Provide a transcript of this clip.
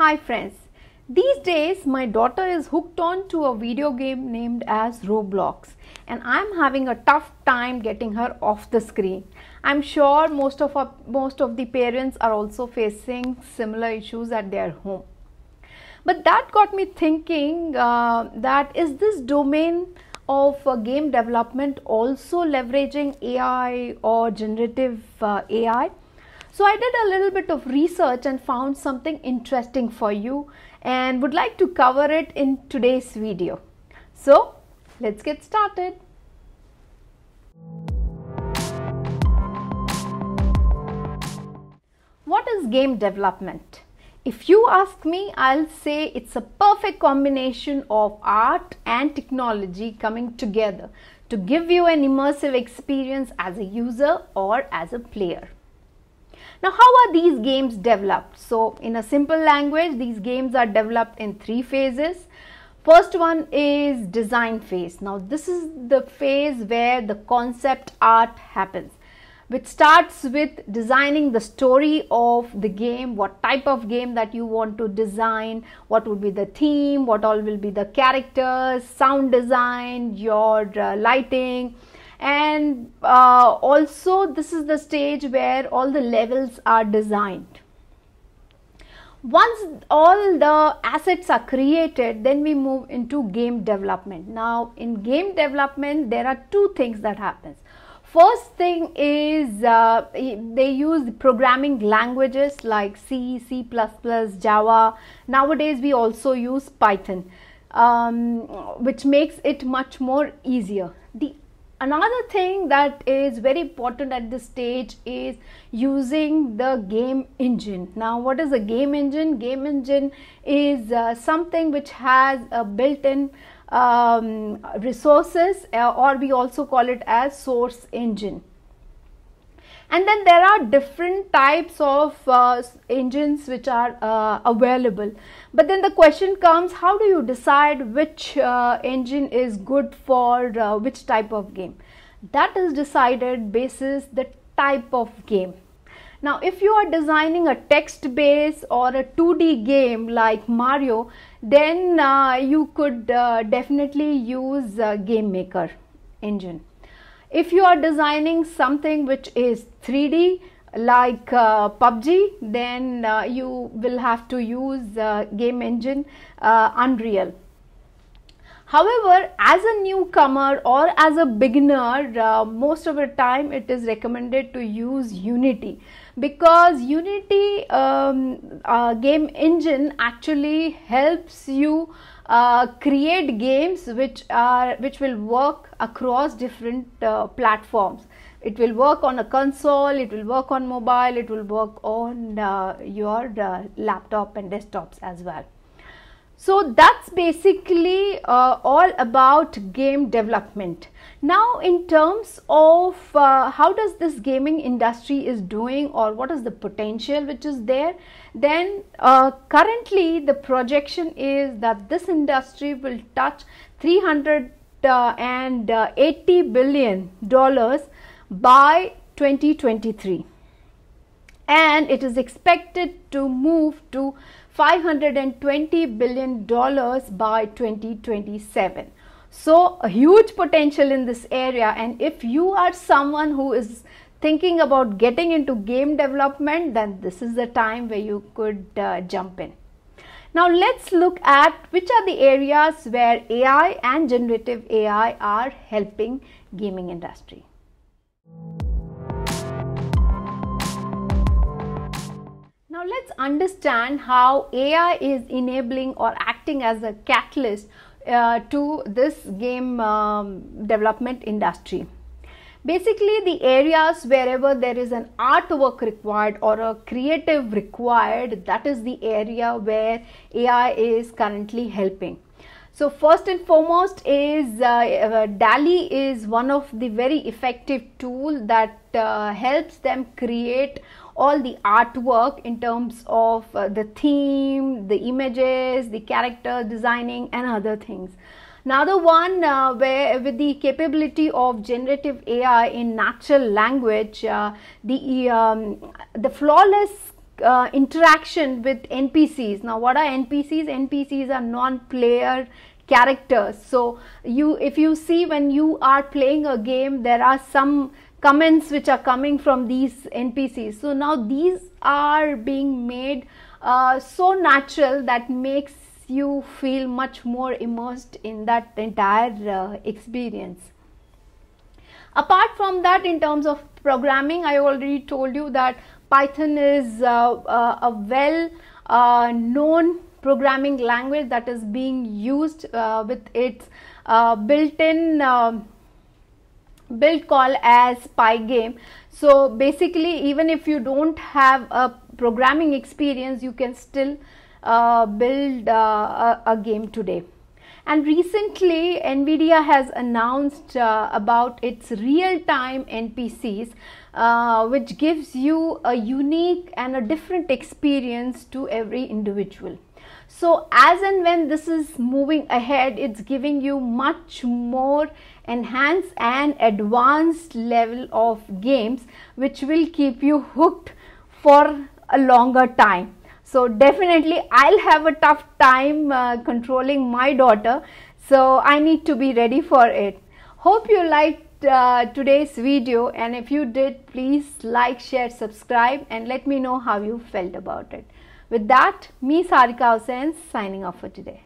Hi friends. These days my daughter is hooked on to a video game named as Roblox and I'm having a tough time getting her off the screen. I'm sure most of our, most of the parents are also facing similar issues at their home. But that got me thinking uh, that is this domain of uh, game development also leveraging AI or generative uh, AI? So I did a little bit of research and found something interesting for you and would like to cover it in today's video. So let's get started. What is game development? If you ask me, I'll say it's a perfect combination of art and technology coming together to give you an immersive experience as a user or as a player. Now, how are these games developed? So, in a simple language, these games are developed in three phases. First one is design phase. Now, this is the phase where the concept art happens, which starts with designing the story of the game, what type of game that you want to design, what would be the theme, what all will be the characters, sound design, your uh, lighting, and uh, also this is the stage where all the levels are designed. Once all the assets are created then we move into game development. Now in game development there are two things that happens. First thing is uh, they use programming languages like c c++ java. Nowadays we also use python um, which makes it much more easier. The another thing that is very important at this stage is using the game engine. Now what is a game engine? Game engine is uh, something which has a built-in um, resources uh, or we also call it as source engine and then there are different types of uh, engines which are uh, available. But then the question comes how do you decide which uh, engine is good for uh, which type of game? That is decided basis the type of game. Now if you are designing a text based or a 2d game like mario then uh, you could uh, definitely use game maker engine if you are designing something which is 3D like uh, PUBG, then uh, you will have to use uh, game engine uh, Unreal. However, as a newcomer or as a beginner, uh, most of the time it is recommended to use Unity. Because Unity um, uh, game engine actually helps you uh, create games which are which will work across different uh, platforms. It will work on a console it will work on mobile it will work on uh, your uh, laptop and desktops as well so that's basically uh, all about game development. Now in terms of uh, how does this gaming industry is doing or what is the potential which is there, then uh, currently the projection is that this industry will touch 380 uh, billion dollars by 2023 and it is expected to move to 520 billion dollars by 2027 so a huge potential in this area. And if you are someone who is thinking about getting into game development then this is the time where you could uh, jump in. Now let's look at which are the areas where AI and generative AI are helping gaming industry. Now let's understand how AI is enabling or acting as a catalyst uh, to this game um, development industry. Basically, the areas wherever there is an artwork required or a creative required, that is the area where AI is currently helping. So first and foremost is uh, uh, DALL-E is one of the very effective tool that uh, helps them create all the artwork in terms of uh, the theme, the images, the character designing and other things. Another one uh, where with the capability of generative AI in natural language, uh, the, um, the flawless uh, interaction with npcs now what are npcs npcs are non-player characters. So you if you see when you are playing a game there are some comments which are coming from these npcs so now these are being made uh, so natural that makes you feel much more immersed in that entire uh, experience. Apart from that in terms of programming i already told you that python is uh, uh a well uh, known programming language that is being used uh, with its built-in um, build call as pygame so basically even if you don't have a programming experience you can still uh, build uh, a, a, game today. And recently nvidia has announced uh, about its real-time npcs uh, which gives you a unique and a different experience to every individual so as and when this is moving ahead it's giving you much more enhanced and advanced level of games which will keep you hooked for a longer time. So definitely i'll have a tough time uh, controlling my daughter. So i need to be ready for it. Hope you liked uh, today's video. And if you did please like share subscribe and let me know how you felt about it with that me sarika Hussain signing off for today